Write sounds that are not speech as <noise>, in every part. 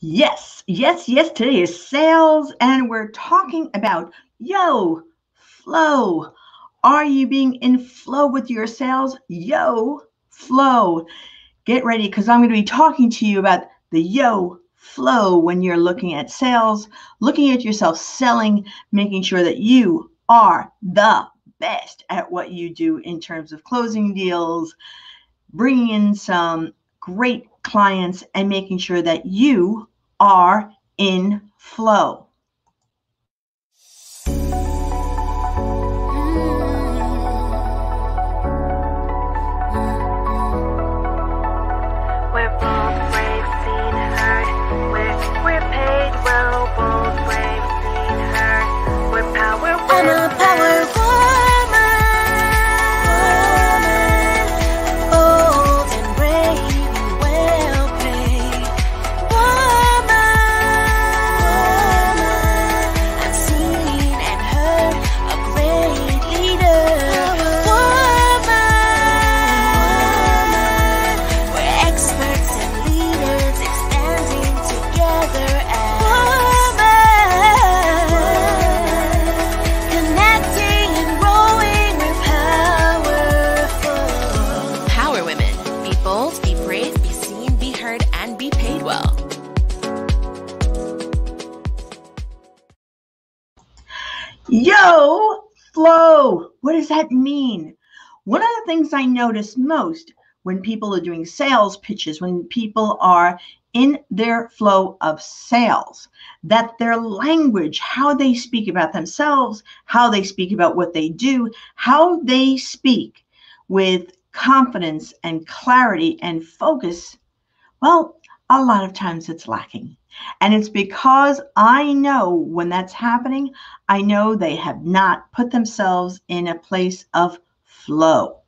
Yes, yes, yes. Today is sales, and we're talking about yo, flow. Are you being in flow with your sales? Yo, flow. Get ready because I'm going to be talking to you about the yo flow when you're looking at sales, looking at yourself selling, making sure that you are the best at what you do in terms of closing deals, bringing in some great clients, and making sure that you are in flow. Yo, flow. What does that mean? One of the things I notice most when people are doing sales pitches, when people are in their flow of sales, that their language, how they speak about themselves, how they speak about what they do, how they speak with confidence and clarity and focus, well, a lot of times it's lacking. And it's because I know when that's happening, I know they have not put themselves in a place of flow.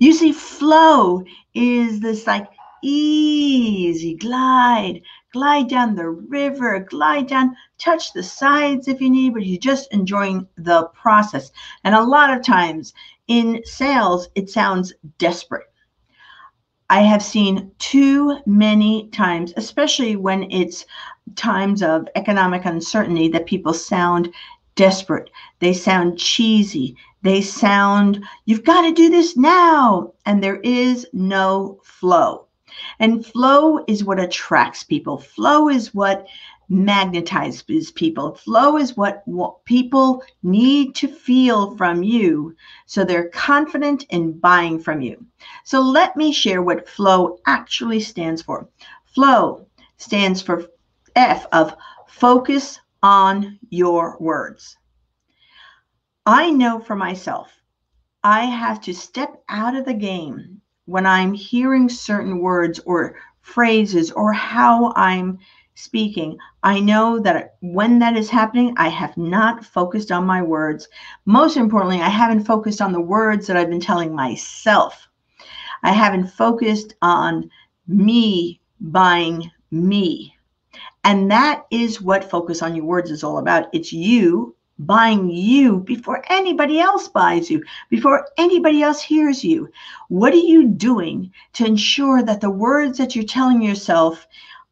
You see, flow is this like easy glide, glide down the river, glide down, touch the sides if you need, but you're just enjoying the process. And a lot of times in sales, it sounds desperate. I have seen too many times, especially when it's times of economic uncertainty, that people sound desperate. They sound cheesy. They sound, you've got to do this now. And there is no flow. And flow is what attracts people. Flow is what magnetizes people. Flow is what, what people need to feel from you so they're confident in buying from you. So let me share what flow actually stands for. Flow stands for F of focus on your words. I know for myself, I have to step out of the game when I'm hearing certain words or phrases or how I'm speaking. I know that when that is happening, I have not focused on my words. Most importantly, I haven't focused on the words that I've been telling myself. I haven't focused on me buying me. And that is what Focus on Your Words is all about. It's you buying you before anybody else buys you, before anybody else hears you. What are you doing to ensure that the words that you're telling yourself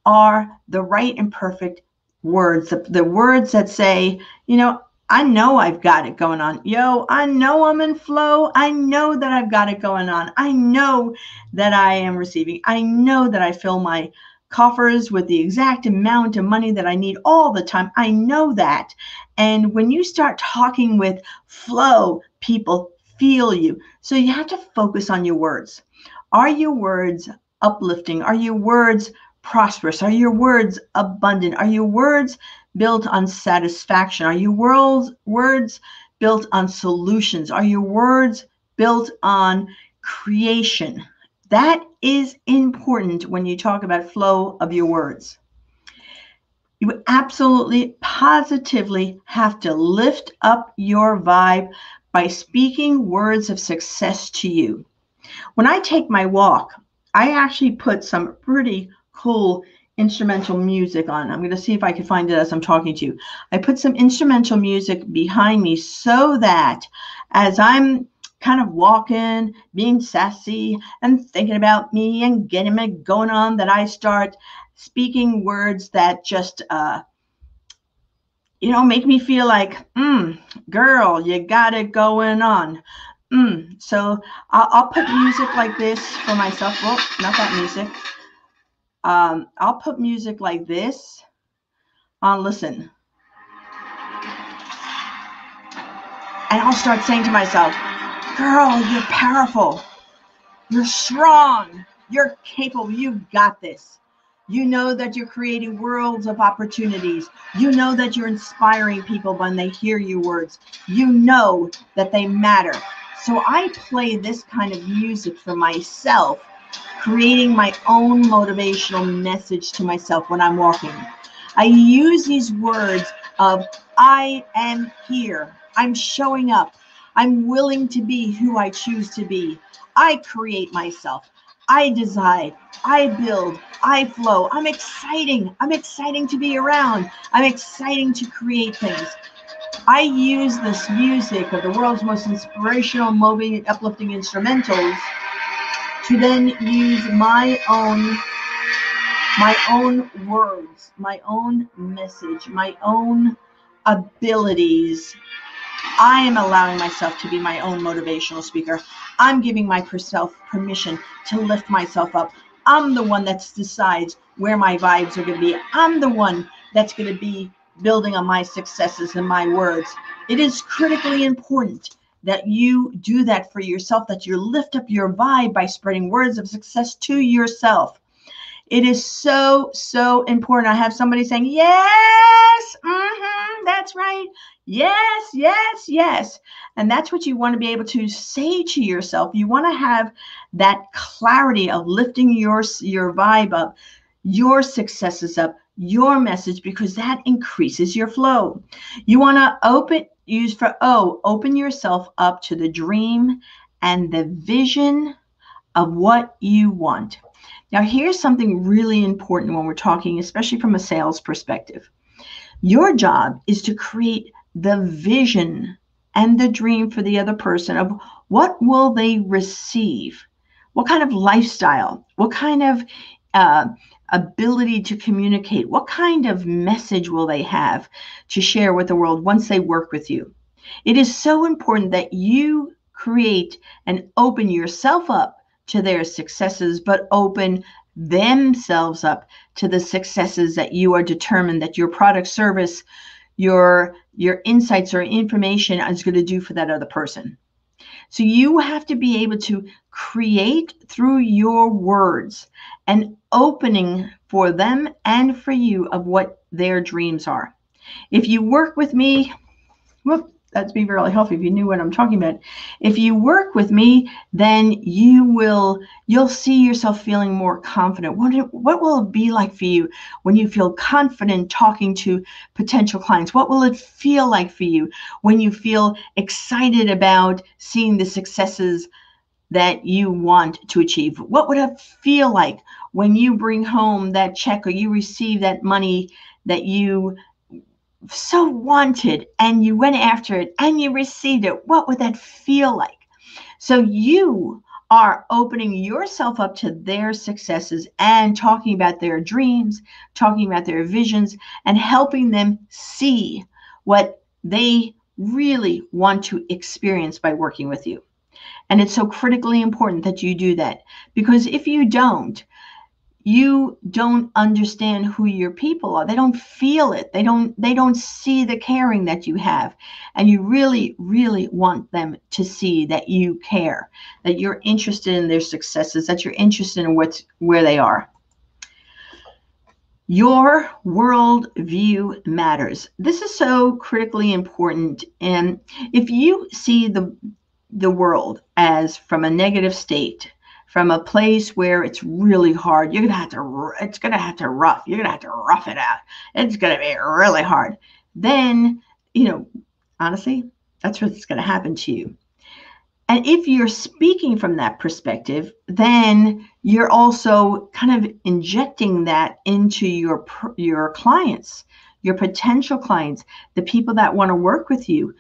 are the right and perfect words, the, the words that say, you know, I know I've got it going on. Yo, I know I'm in flow. I know that I've got it going on. I know that I am receiving. I know that I fill my coffers with the exact amount of money that I need all the time. I know that. And when you start talking with flow, people feel you. So you have to focus on your words. Are your words uplifting? Are your words prosperous? Are your words abundant? Are your words built on satisfaction? Are your words words built on solutions? Are your words built on creation? That is important when you talk about flow of your words. You absolutely positively have to lift up your vibe by speaking words of success to you. When I take my walk, I actually put some pretty cool instrumental music on. I'm going to see if I can find it as I'm talking to you. I put some instrumental music behind me so that as I'm kind of walking, being sassy, and thinking about me and getting me going on, that I start speaking words that just uh you know make me feel like mm, girl you got it going on mm. so I'll, I'll put music like this for myself well not that music um i'll put music like this on listen and i'll start saying to myself girl you're powerful you're strong you're capable you've got this you know that you're creating worlds of opportunities. You know that you're inspiring people when they hear your words. You know that they matter. So I play this kind of music for myself, creating my own motivational message to myself when I'm walking. I use these words of I am here. I'm showing up. I'm willing to be who I choose to be. I create myself. I decide. I build. I flow. I'm exciting. I'm exciting to be around. I'm exciting to create things. I use this music of the world's most inspirational, moving, uplifting instrumentals to then use my own my own words, my own message, my own abilities. I am allowing myself to be my own motivational speaker. I'm giving myself permission to lift myself up. I'm the one that decides where my vibes are going to be. I'm the one that's going to be building on my successes and my words. It is critically important that you do that for yourself, that you lift up your vibe by spreading words of success to yourself. It is so, so important. I have somebody saying, Yes, mm-hmm, that's right. Yes, yes, yes. And that's what you want to be able to say to yourself. You want to have that clarity of lifting your, your vibe up, your successes up, your message, because that increases your flow. You want to open, use for O, open yourself up to the dream and the vision of what you want. Now, here's something really important when we're talking, especially from a sales perspective. Your job is to create the vision and the dream for the other person of what will they receive what kind of lifestyle what kind of uh, ability to communicate. What kind of message will they have to share with the world once they work with you? It is so important that you create and open yourself up to their successes, but open themselves up to the successes that you are determined that your product service your your insights or information is going to do for that other person so you have to be able to create through your words an opening for them and for you of what their dreams are. If you work with me whoop, that'd be really helpful if you knew what I'm talking about. If you work with me, then you will you'll see yourself feeling more confident. What what will it be like for you when you feel confident talking to potential clients? What will it feel like for you when you feel excited about seeing the successes that you want to achieve? What would it feel like when you bring home that check or you receive that money that you so wanted and you went after it and you received it, what would that feel like? So you are opening yourself up to their successes and talking about their dreams, talking about their visions, and helping them see what they really want to experience by working with you. And it's so critically important that you do that because if you don't, you don't understand who your people are. They don't feel it. They don't they don't see the caring that you have. And you really really want them to see that you care that you're interested in their successes that you're interested in what's where they are. Your world view matters. This is so critically important. And if you see the the world as from a negative state from a place where it's really hard. You're gonna have to. It's gonna have to rough. You're gonna have to rough it out. It's gonna be really hard. Then you know, honestly, that's what's gonna happen to you. And if you're speaking from that perspective, then you're also kind of injecting that into your your clients, your potential clients, the people that want to work with you.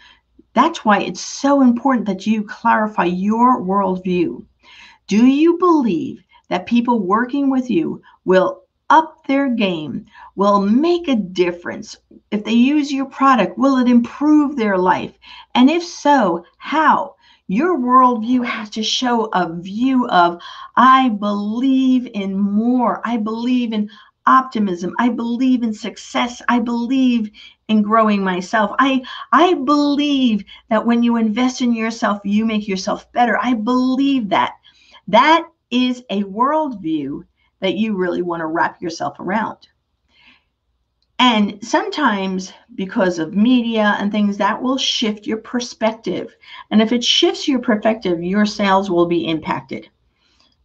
That's why it's so important that you clarify your worldview. Do you believe that people working with you will up their game will make a difference? If they use your product, will it improve their life? And if so, how? Your worldview has to show a view of, I believe in more. I believe in optimism. I believe in success. I believe in growing myself. I I believe that when you invest in yourself, you make yourself better. I believe that. That is a worldview that you really want to wrap yourself around. And sometimes, because of media and things, that will shift your perspective. And if it shifts your perspective, your sales will be impacted.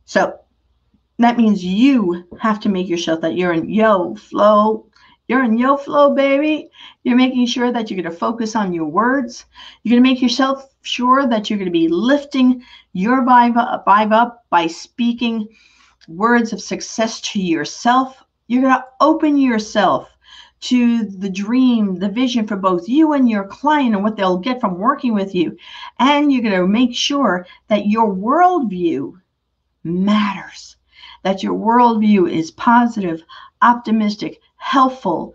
So that means you have to make yourself that you're in yo flow. You're in yo flow, baby. You're making sure that you're going to focus on your words. You're going to make yourself sure that you're going to be lifting your vibe vibe up by speaking words of success to yourself. You're going to open yourself to the dream, the vision for both you and your client and what they'll get from working with you. And you're going to make sure that your worldview matters, that your worldview is positive, optimistic, helpful,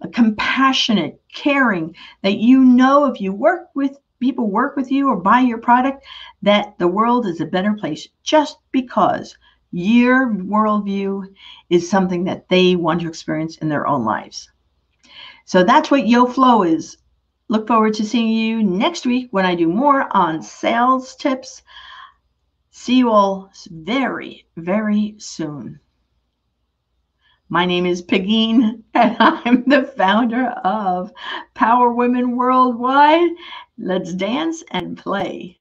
uh, compassionate, caring, that you know if you work with people work with you or buy your product, that the world is a better place just because your worldview is something that they want to experience in their own lives. So that's what Yo Flow is. Look forward to seeing you next week when I do more on sales tips. See you all very, very soon. My name is Pegine, <laughs> and I'm the founder of Power Women Worldwide. Let's dance and play.